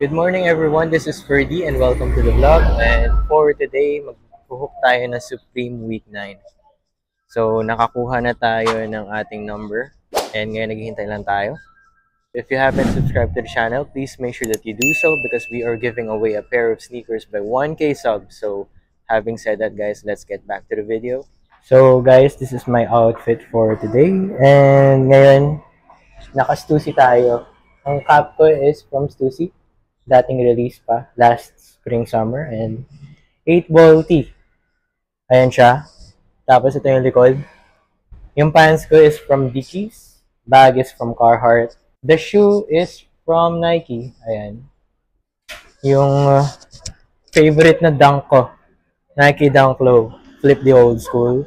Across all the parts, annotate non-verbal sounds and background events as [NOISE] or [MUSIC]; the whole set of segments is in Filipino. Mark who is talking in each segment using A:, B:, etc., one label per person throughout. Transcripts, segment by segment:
A: Good morning everyone, this is Ferdy and welcome to the vlog. And for today, magpuhook tayo ng Supreme Week 9. So, nakakuha na tayo ng ating number. And ngayon naghihintay lang tayo. If you haven't subscribed to the channel, please make sure that you do so because we are giving away a pair of sneakers by 1k subs. So, having said that guys, let's get back to the video. So guys, this is my outfit for today. And ngayon, naka-Stussy tayo. Ang cap ko is from Stussy. Dating release pa, last spring, summer. And 8 ball tee. Ayan siya. Tapos ito yung likod. Yung pants ko is from Dickies. Bag is from Carhartt. The shoe is from Nike. Ayan. Yung uh, favorite na dunk ko. Nike Dunk Low. Flip the old school.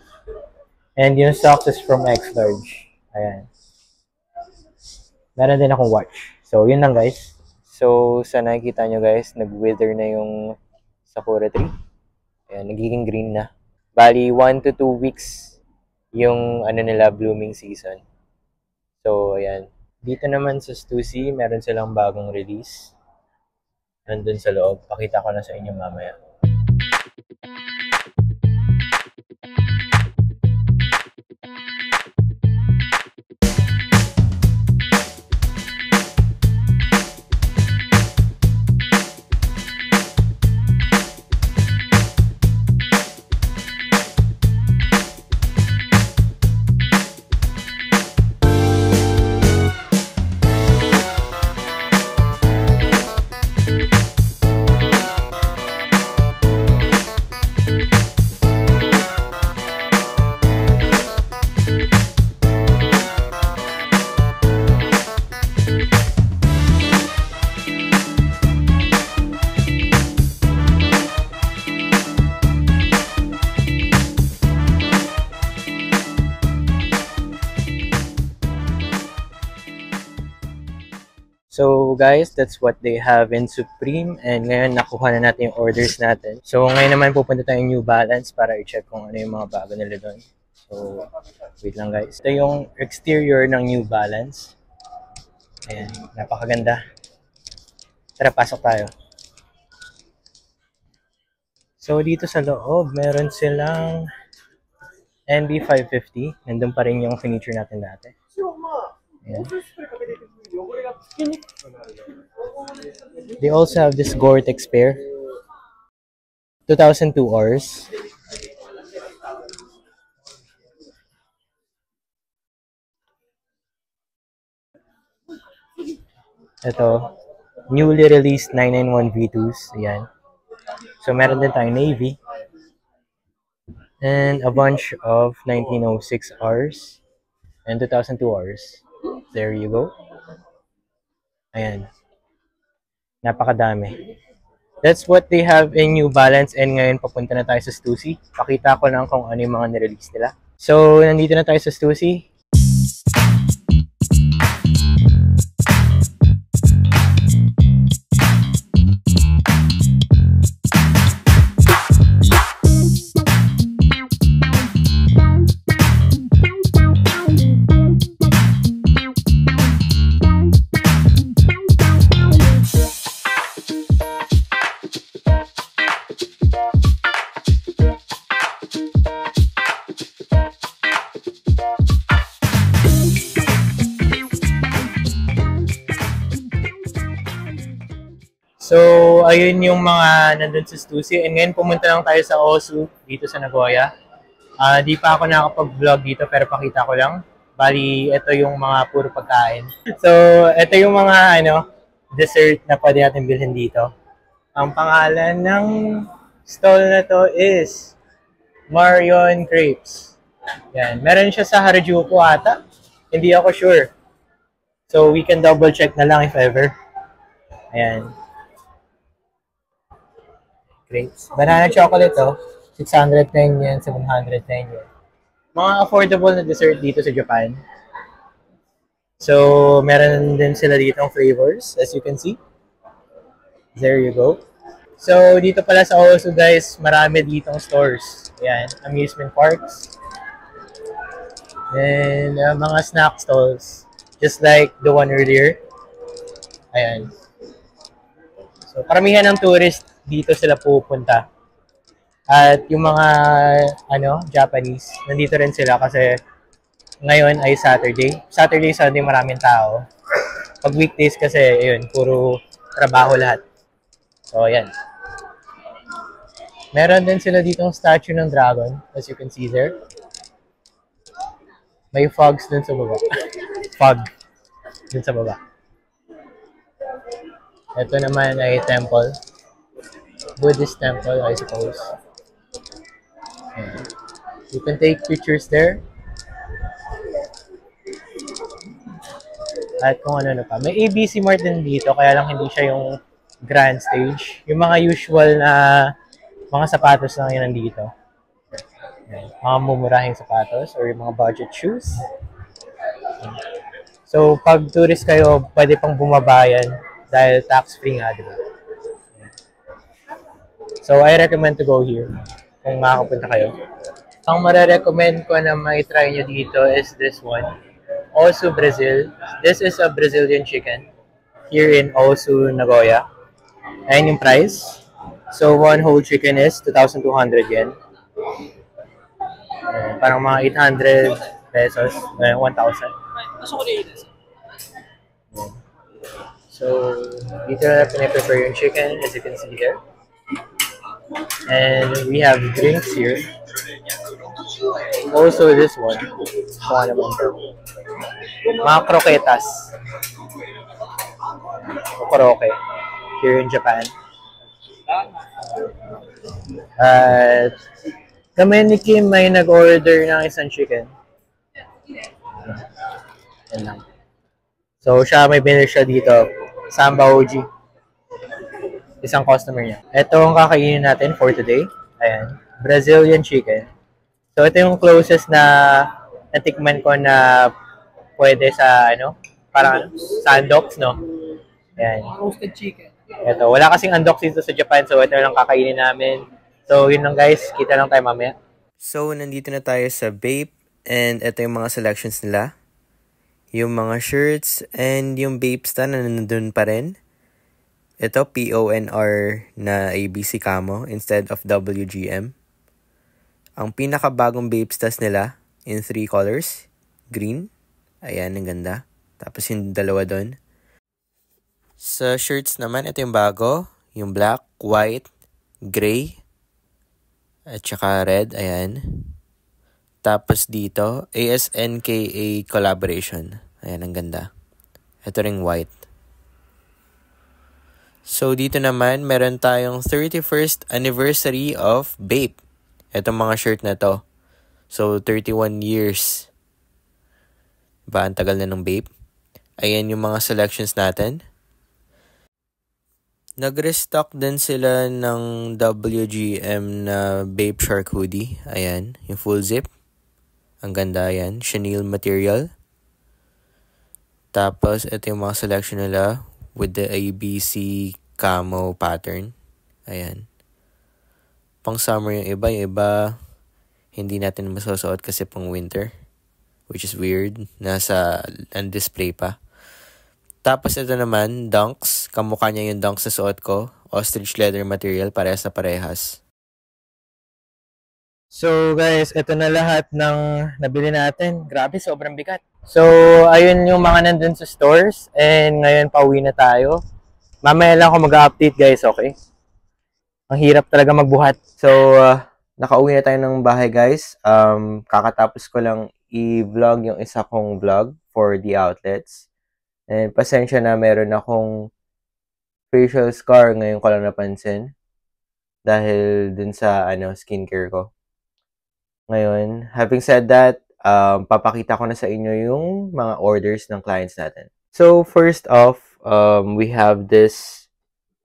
A: And yung socks is from X Large. Ayan. Meron din akong watch. So, yun lang guys. So, sa nakikita nyo guys, nag-wither na yung Sakura tree. Ayan, nagiging green na. Bali, 1 to 2 weeks yung ano nila blooming season. So, ayan. Dito naman sa Stussy, meron silang bagong release. Nandun sa loob. Pakita ko na sa inyo mamaya. So guys, that's what they have in Supreme and ngayon nakuha na natin yung orders natin. So ngayon naman pupunta tayong New Balance para i-check kung ano yung mga bago nila doon. So wait lang guys. Ito yung exterior ng New Balance. Ayan, napakaganda. Tara, pasok tayo. So dito sa loob, meron silang NB550. Nandun pa rin yung furniture natin dati. Ayan. They also have this Gore-Tex pair. 2002 hours. Ito, newly released 991 V2s. Ayan. So, meron din tayong Navy. And a bunch of 1906 hours and 2002 hours. There you go. Ayan. Napakadami. That's what they have in New Balance and ngayon papunta na tayo sa Stussy. Pakita ko lang kung ano yung mga nirelease nila. So, nandito na tayo sa Stussy. Ayun yung mga nandun sa Stussy. And ngayon pumunta lang tayo sa Osu, dito sa Nagoya. Ah, di pa ako nakapag-vlog dito pero pakita ko lang. Bali, ito yung mga puro pagkain. So, ito yung mga ano, dessert na pwede natin bilhin dito. Ang pangalan ng stall na to is Marion Crepes. Yan. Meron siya sa Harajuku ata. Hindi ako sure. So, we can double check na lang if ever. Ayan grapes. Banana chocolate to, 610 yen, 710 yen. Mga affordable na dessert dito sa Japan. So, meron din sila dito ng flavors, as you can see. There you go. So, dito pala sa Osu, guys, marami ditong stores. Ayan, amusement parks. And uh, mga snack stalls. Just like the one earlier. Ayan. So, paramihan ng tourist dito sila pupunta. At yung mga, ano, Japanese, nandito rin sila kasi ngayon ay Saturday. Saturday, Sunday, maraming tao. Pag weekdays kasi, ayun, puro trabaho lahat. So, ayan. Meron din sila ditong statue ng dragon, as you can see there. May fogs dun sa baba. [LAUGHS] Fog. Dun sa baba. Ito naman ay temple. Buddhist temple, I suppose. Ayan. You can take pictures there. At kung ano na pa. May ABC Mart din dito, kaya lang hindi siya yung grand stage. Yung mga usual na mga sapatos lang yun nandito. Ayan. Mga mumurahing sapatos or yung mga budget shoes. So, pag tourist kayo, pwede pang bumabayan dahil tax-free nga, di ba? So, I recommend to go here kung makakapunta kayo. Ang marerecommend ko na may-try nyo dito is this one. Osu Brazil. This is a Brazilian chicken here in Osu, Nagoya. Ayan yung price. So, one whole chicken is 2,200 yen. Ayan, parang mga 800 pesos. Ayan, 1,000. So, dito na pinaprepare yung chicken, as you can see here. And we have drinks here. Also this one. Ano naman to. Mga croquetas. O. Here in Japan. At kami ni Kim may nag-order ng isang chicken. Yan lang. So, siya may binili siya dito. Samba OG. Isang customer niya. Ito ang kakainin natin for today. Ayan. Brazilian chicken. So, ito yung closest na natikman ko na pwede sa, ano, parang ano, sa Andox, no? Ayan.
B: Roasted chicken.
A: Ito, wala kasing Andox dito sa Japan, so ito lang kakainin namin. So, yun lang guys. Kita lang tayo mamaya.
C: So, nandito na tayo sa Bape and ito yung mga selections nila. Yung mga shirts and yung Bape stand na nandun pa rin. Ito, PONR na ABC camo instead of WGM. Ang pinakabagong Bape stas nila in three colors. Green. Ayan, ang ganda. Tapos yung dalawa doon. Sa shirts naman, ito yung bago. Yung black, white, gray, at saka red. Ayan. Tapos dito, ASNKA collaboration. Ayan, ang ganda. Ito ring white. So, dito naman, meron tayong 31st anniversary of Bape. Itong mga shirt na to. So, 31 years. Ba, ang tagal na ng Bape. Ayan yung mga selections natin. Nag-restock din sila ng WGM na Bape Shark hoodie. Ayan, yung full zip. Ang ganda yan. Chenille material. Tapos, ito yung mga selection nila with the ABC camo pattern. Ayan. Pang summer yung iba. Yung iba, hindi natin masusuot kasi pang winter. Which is weird. Nasa on-display pa. Tapos ito naman, dunks. Kamukha niya yung dunks na suot ko. Ostrich leather material, parehas na parehas.
A: So guys, ito na lahat ng nabili natin. Grabe, sobrang bigat. So, ayun yung mga nandun sa stores. And ngayon, pauwi na tayo. Mamaya lang ako mag-update guys, okay? Ang hirap talaga magbuhat. So, uh, nakauwi na tayo ng bahay guys. Um, kakatapos ko lang i-vlog yung isa kong vlog for the outlets. And pasensya na meron akong facial scar ngayon ko lang napansin. Dahil dun sa ano, skincare ko. Ngayon, having said that, um, papakita ko na sa inyo yung mga orders ng clients natin. So, first off, um, we have this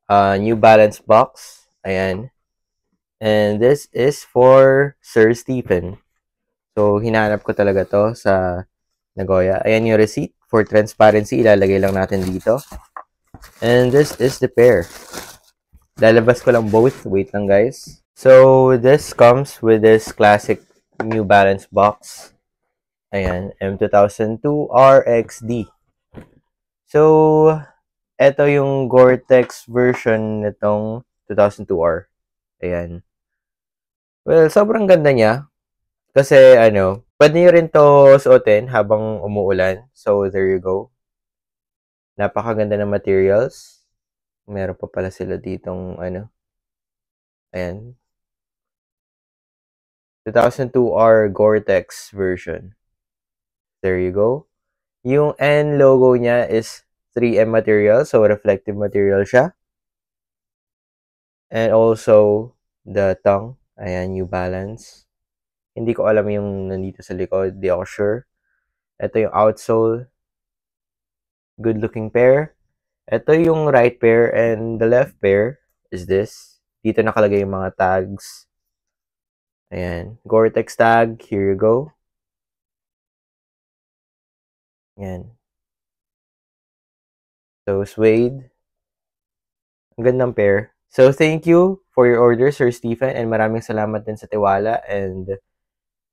A: uh, New Balance box. Ayan. And this is for Sir Stephen. So, hinanap ko talaga to sa Nagoya. Ayan yung receipt. For transparency, ilalagay lang natin dito. And this is the pair. Lalabas ko lang both. Wait lang guys. So, this comes with this classic New Balance box. Ayan, M2002 RXD. So,
C: ito yung Gore-Tex version nitong 2002R. Ayan. Well, sobrang ganda niya. Kasi ano, pwede nyo rin to suotin habang umuulan. So, there you go. Napakaganda ng materials. Meron pa pala sila ditong ano. Ayan. 2002R Gore-Tex version. There you go. Yung N logo niya is 3M material. So, reflective material siya. And also, the tongue. Ayan, New Balance. Hindi ko alam yung nandito sa likod. Di ako sure. Ito yung outsole. Good looking pair. Ito yung right pair and the left pair is this. Dito nakalagay yung mga tags. Ayan. Gore-Tex tag. Here you go. Ayan. So, suede. Ang gandang pair. So, thank you for your order, Sir Stephen, and maraming salamat din sa tiwala. And,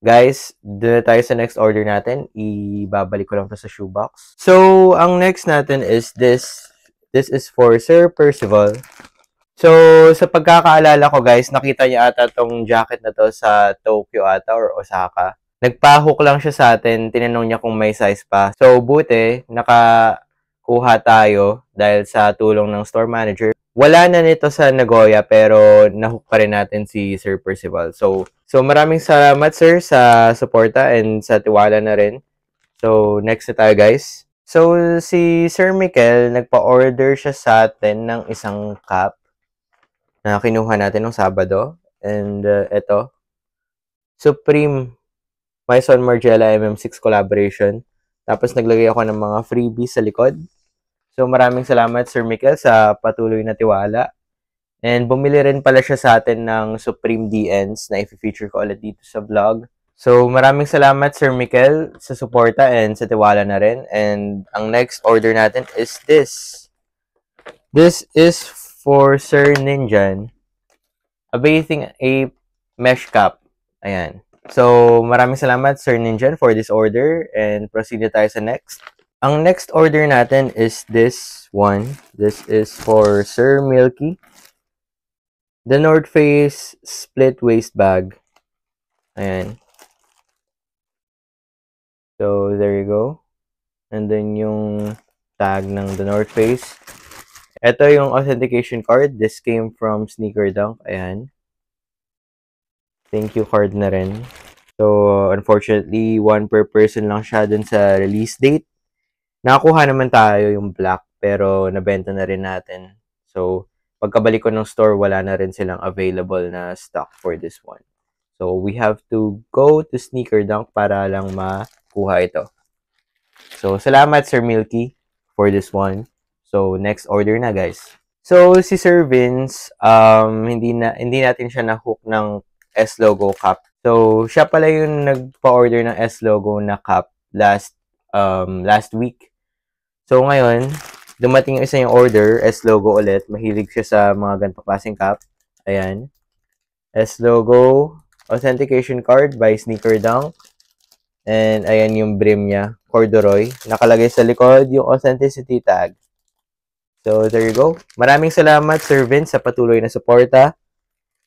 C: guys, doon tayo sa next order natin. Ibabalik ko lang to sa shoebox. So, ang next natin is this. This is for Sir Percival. So, sa pagkakaalala ko, guys, nakita niya ata tong jacket na to sa Tokyo ata or Osaka. Nagpa-hook lang siya sa atin. Tinanong niya kung may size pa. So, buti, nakakuha tayo dahil sa tulong ng store manager. Wala na nito sa Nagoya pero nahook pa rin natin si Sir Percival. So, so maraming salamat sir sa suporta and sa tiwala na rin. So, next na tayo guys. So, si Sir Mikel, nagpa-order siya sa atin ng isang cup na kinuha natin nung Sabado. And uh, ito, Supreme Maison Margiela MM6 collaboration. Tapos naglagay ako ng mga freebies sa likod. So maraming salamat Sir Mikel sa patuloy na tiwala. And bumili rin pala siya sa atin ng Supreme DNs na i-feature ko ulit dito sa vlog. So maraming salamat Sir Mikel sa suporta and sa tiwala na rin. And ang next order natin is this. This is for Sir Ninjan. A bathing ape mesh cap. Ayan. So, maraming salamat Sir Ninjan for this order and proceed na tayo sa next. Ang next order natin is this one. This is for Sir Milky. The North Face split waist bag. Ayan. So, there you go. And then yung tag ng The North Face. Ito yung authentication card. This came from Sneaker Dunk. Ayan. Thank you card na rin. So, unfortunately, one per person lang siya dun sa release date. Nakakuha naman tayo yung black, pero nabenta na rin natin. So, pagkabalik ko ng store, wala na rin silang available na stock for this one. So, we have to go to Sneaker Dunk para lang makuha ito. So, salamat Sir Milky for this one. So, next order na guys. So, si Sir Vince, um, hindi, na, hindi natin siya na-hook ng S-logo cup. So, siya pala yung nagpa-order ng S-logo na cup last um, last week. So, ngayon, dumating yung isa yung order, S-logo ulit. Mahilig siya sa mga ganito klaseng cup. Ayan. S-logo, authentication card by Sneaker Dunk. And ayan yung brim niya, corduroy. Nakalagay sa likod yung authenticity tag. So, there you go. Maraming salamat, Sir sa patuloy na suporta.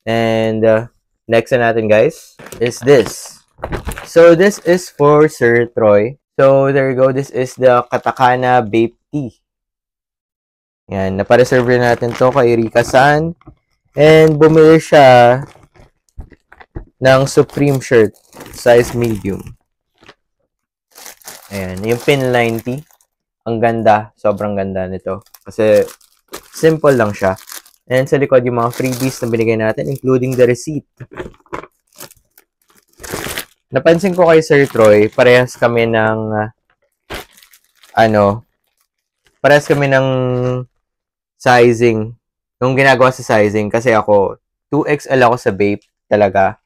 C: And, uh, next na natin, guys, is this. So, this is for Sir Troy. So, there you go. This is the Katakana Vape Tea. Yan. Napareserve na natin to kay Rika San. And, bumili siya ng Supreme shirt. Size medium. Ayan. Yung pinline tee. Ang ganda. Sobrang ganda nito. Kasi, simple lang siya. And sa likod, yung mga freebies na binigay natin, including the receipt. Napansin ko kay Sir Troy, parehas kami ng, uh, ano, parehas kami ng sizing. Nung ginagawa sa sizing, kasi ako, 2XL ako sa vape, talaga.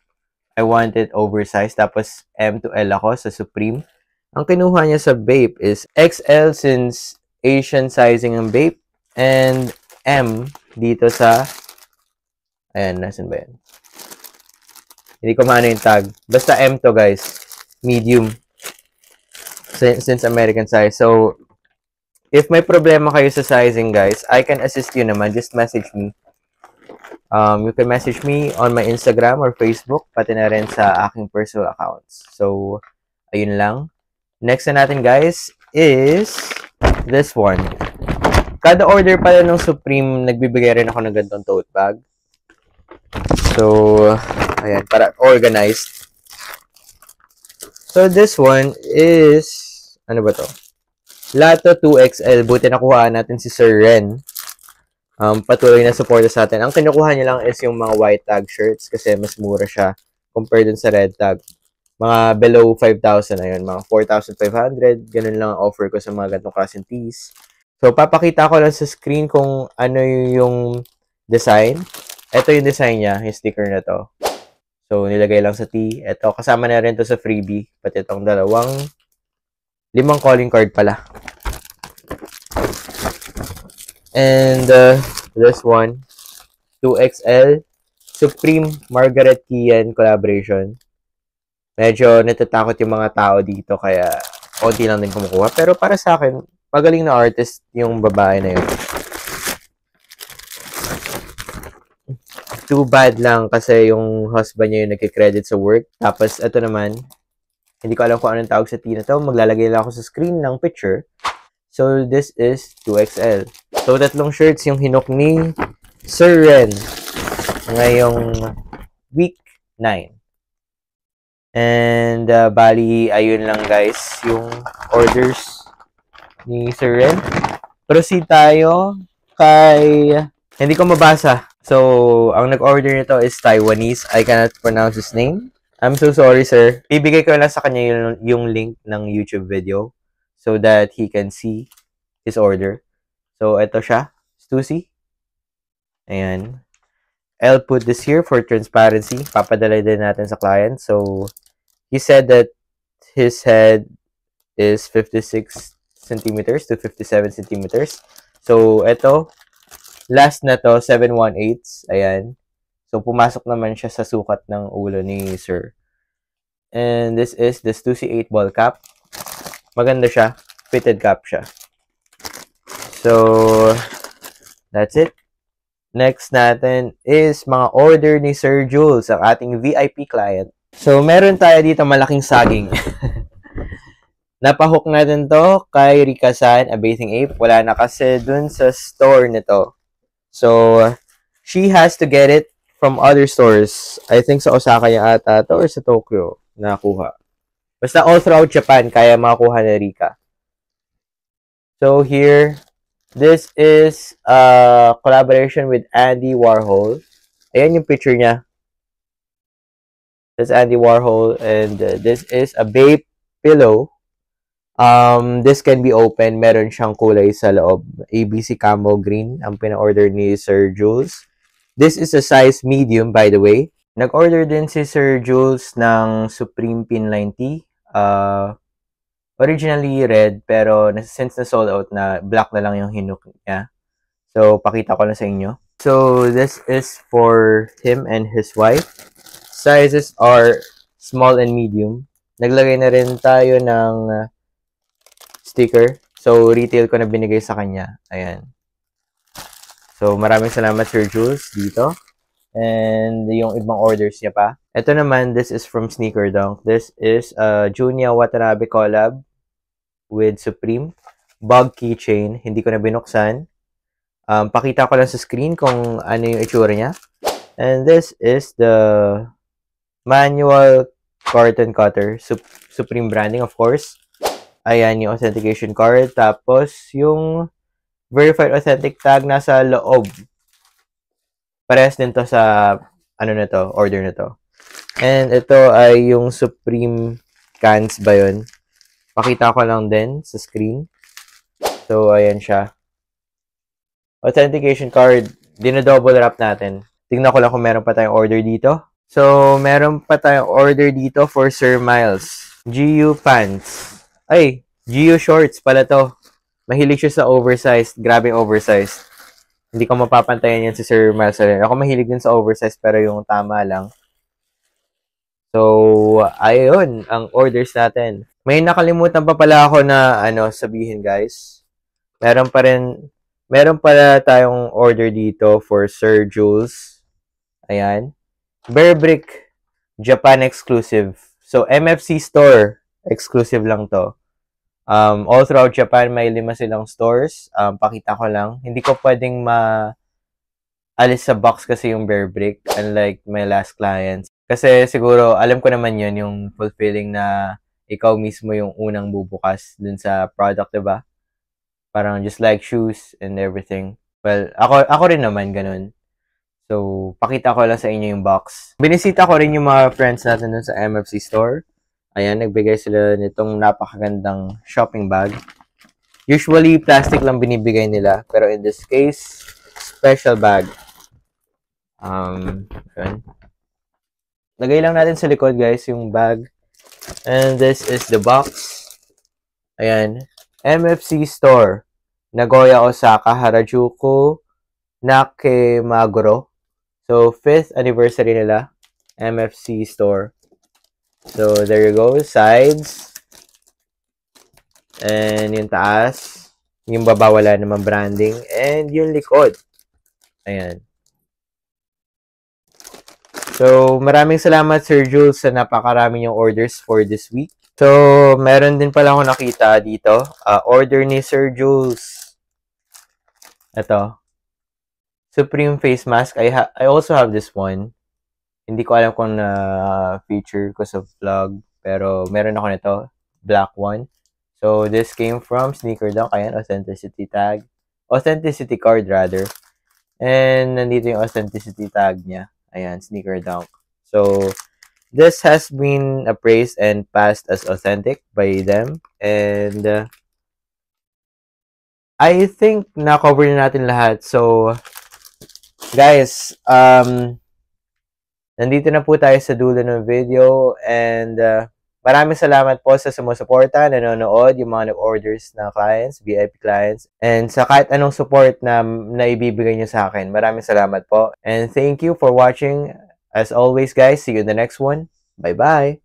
C: I want it oversized. Tapos, M to L ako sa Supreme. Ang kinuha niya sa vape is XL since Asian sizing ng vape. And M dito sa, ayan, nasan ba yan? Hindi ko maano yung tag. Basta M to guys. Medium. Since, since American size. So,
A: if may problema kayo sa sizing, guys, I can assist you naman. Just message me. Um, you can message me on my Instagram or Facebook, pati na rin sa aking personal accounts. So, ayun lang. Next na natin, guys, is this one. Kada order pala ng Supreme, nagbibigay rin ako ng ganitong tote bag. So, ayan, para organized. So, this one is, ano ba to? Lato 2XL. Buti nakuha natin si Sir Ren. Um, patuloy na suporta sa atin. Ang kinukuha niya lang is yung mga white tag shirts kasi mas mura siya compared dun sa red tag. Mga below 5,000 na yun. Mga 4,500. Ganun lang ang offer ko sa mga ganitong klaseng tees. So, papakita ko lang sa screen kung ano yung design. Ito yung design niya, yung sticker na to. So, nilagay lang sa T. Ito, kasama na rin to sa freebie. Pati itong dalawang limang calling card pala. And uh, this one, 2XL, Supreme Margaret Kian collaboration. Medyo natatakot yung mga tao dito kaya konti lang din kumukuha. Pero para sa akin, magaling na artist yung babae na yun. Too bad lang kasi yung husband niya yung nagkikredit sa work. Tapos ito naman, hindi ko alam kung anong tawag sa T na to. Maglalagay lang ako sa screen ng picture. So, this is 2XL. So, tatlong shirts yung hinok ni Sir Ren ngayong week 9. And, uh, bali, ayun lang guys, yung orders ni Sir Ren. Proceed tayo kay... Hindi ko mabasa. So, ang nag-order nito is Taiwanese. I cannot pronounce his name. I'm so sorry, sir. Bibigay ko lang sa kanya yung, yung link ng YouTube video so that he can see his order. So, ito siya. Stussy. Ayan. I'll put this here for transparency. Papadala din natin sa client. So, he said that his head is 56 centimeters to 57 centimeters. So, ito, last na to, 718. Ayan. So, pumasok naman siya sa sukat ng ulo ni Sir. And this is the Stussy 8 ball cap. Maganda siya. Fitted cap siya. So, that's it. Next natin is mga order ni Sir Jules, ang ating VIP client. So, meron tayo dito malaking saging. [LAUGHS] Napahook natin to kay Rikasan, a bathing ape. Wala na kasi dun sa store nito. So, she has to get it from other stores. I think sa Osaka yung ata to or sa Tokyo nakuha. Basta all throughout Japan, kaya makuha ni Rika. So here, this is a collaboration with Andy Warhol. Ayan yung picture niya. This is Andy Warhol and uh, this is a babe pillow. Um, this can be open. Meron siyang kulay sa loob. ABC Camo Green ang pina-order ni Sir Jules. This is a size medium, by the way. Nag-order din si Sir Jules ng Supreme Pinline Tee. Uh, originally red, pero since na sold out na, black na lang yung hinook niya. So, pakita ko lang sa inyo. So, this is for him and his wife. Sizes are small and medium. Naglagay na rin tayo ng uh, sticker. So, retail ko na binigay sa kanya. Ayan. So, maraming salamat Sir Jules dito. And yung ibang orders niya pa. Ito naman, this is from Sneaker Dunk. This is a Junya Watanabe collab with Supreme. Bug keychain. Hindi ko na binuksan. Um, pakita ko lang sa screen kung ano yung itsura niya. And this is the manual carton cutter. Sup Supreme branding, of course. Ayan yung authentication card. Tapos, yung verified authentic tag nasa loob. Parehas din to sa ano na to, order na to. And ito ay yung Supreme cans ba yun? Pakita ko lang din sa screen. So, ayan siya. Authentication card, dinodouble wrap natin. Tingnan ko lang kung meron pa tayong order dito. So, meron pa tayong order dito for Sir Miles. GU pants. Ay, GU shorts pala to. Mahilig siya sa oversized. Grabe oversized. Hindi ko mapapantayan yan si Sir Miles. Ako mahilig din sa oversized pero yung tama lang. So, ayun, ang orders natin. May nakalimutan pa pala ako na ano sabihin guys. meron pa rin, meron pala tayong order dito for Sir Jules. Ayan. Bear Brick, Japan exclusive. So, MFC store, exclusive lang to. Um, all throughout Japan, may lima silang stores. Um, pakita ko lang. Hindi ko pwedeng ma alis sa box kasi yung Bear Brick, unlike my last clients. Kasi siguro, alam ko naman yun, yung fulfilling na ikaw mismo yung unang bubukas dun sa product, diba? Parang just like shoes and everything. Well, ako, ako rin naman ganun. So, pakita ko lang sa inyo yung box. Binisita ko rin yung mga friends natin dun sa MFC store. Ayan, nagbigay sila nitong napakagandang shopping bag. Usually, plastic lang binibigay nila. Pero in this case, special bag. Um, yun. Lagay lang natin sa likod, guys, yung bag. And this is the box. Ayan. MFC Store. Nagoya, Osaka, Harajuku, Nakemaguro. So, 5th anniversary nila. MFC Store. So, there you go. Sides. And yung taas. Yung baba wala naman branding. And yung likod. Ayan. So, maraming salamat Sir Jules sa napakarami yung orders for this week. So, meron din pala ako nakita dito. Uh, order ni Sir Jules. Ito. Supreme Face Mask. I, ha- I also have this one. Hindi ko alam kung na feature ko sa vlog. Pero meron ako nito. Black one. So, this came from Sneaker Dunk. Ayan, authenticity tag. Authenticity card, rather. And nandito yung authenticity tag niya. Ayan, Sneaker Dunk. So, this has been appraised and passed as authentic by them. And, uh, I think na-cover na natin lahat. So, guys, um, nandito na po tayo sa dulo ng video. And, uh, Maraming salamat po sa sumusuporta, nanonood, yung mga nag-orders na clients, VIP clients, and sa kahit anong support na naibibigay nyo sa akin. Maraming salamat po. And thank you for watching. As always, guys, see you in the next one. Bye-bye!